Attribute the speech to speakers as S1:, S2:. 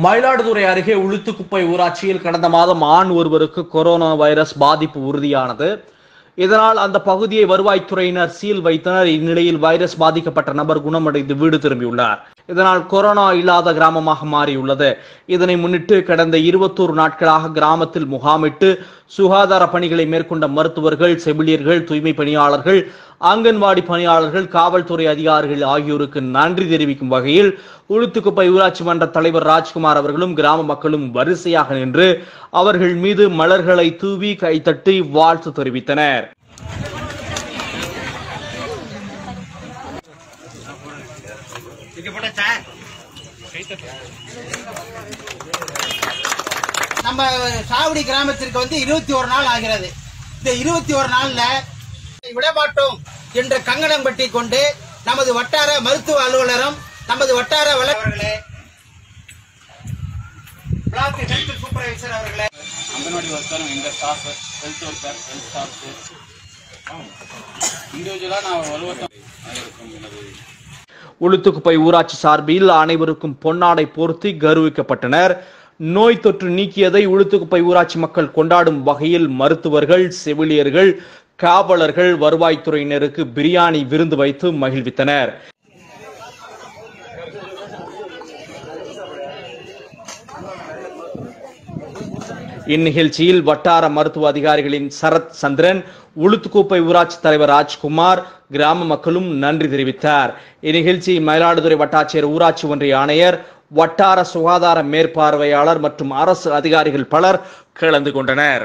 S1: மயிலாடுதுறை அருகே உளுத்துக்குப்பை ஊராட்சியில் கடந்த மாதம் ஆண் ஒருவருக்கு கொரோனா வைரஸ் பாதிப்பு உறுதியானது. இதனால் அந்த பகுதியை வருவாய்த்துறையினர் சீல் வைத்தனர். இந்நிலையில் வைரஸ் பாதிக்கப்பட்ட நபர் குணமடைந்து வீடு திரும்பியுள்ளார். இதனால் கொரோனா இல்லாத கிராமமாக மாறியுள்ளது. இதனை முன்னிட்டு கடந்த இருபத்தோரு நாட்களாக கிராமத்தில் முகாமிட்டு சுகாதார பணிகளை மேற்கொண்ட மருத்துவர்கள் செவிலியர்கள் தூய்மை பணியாளர்கள் அங்கன்வாடி பணியாளர்கள் காவல்துறை அதிகாரிகள் ஆகியோருக்கு நன்றி தெரிவிக்கும் வகையில் உளுத்துக்குப்பை ஊராட்சி மன்ற தலைவர் ராஜ்குமார் அவர்களும் கிராம மக்களும் வரிசையாக நின்று அவர்கள் மீது மலர்களை தூவி கைத்தட்டி வாழ்த்து தெரிவித்தனர்.
S2: நம்ம சாவடி கிராமத்திற்கு வந்து இருபத்தி ஒரு நாள் ஆகிறது. இந்த இருபத்தி ஒரு நாள்ல விடமாட்டோம். என்ற கங்கணம் பட்டி கொண்டு நமது வட்டார மருத்துவ அலுவலரும் நமது வட்டார
S3: வளர்வர்களே
S1: உளுத்துக்குப்பை ஊராட்சி சார்பில் அனைவருக்கும் பொன்னாடை போர்த்தி கருவிக்கப்பட்டனர். நோய் தொற்று நீக்கியதை உளுத்துக்குப்பை ஊராட்சி மக்கள் கொண்டாடும் வகையில் மருத்துவர்கள் செவிலியர்கள் காவலர்கள் வருவாய்த்துறையினருக்கு பிரியாணி விருந்து வைத்து மகிழ்வித்தனர். இந்நிகழ்ச்சியில் வட்டார மருத்துவ அதிகாரிகளின் சரத் சந்திரன் உளுத்துக்கோப்பை ஊராட்சி தலைவர் ராஜ்குமார் கிராம மக்களும் நன்றி தெரிவித்தார். இந்நிகழ்ச்சி மயிலாடுதுறை வட்டாட்சியர் ஊராட்சி ஒன்றிய ஆணையர் வட்டார சுகாதார மேற்பார்வையாளர் மற்றும் அரசு அதிகாரிகள் பலர் கலந்து கொண்டனர்.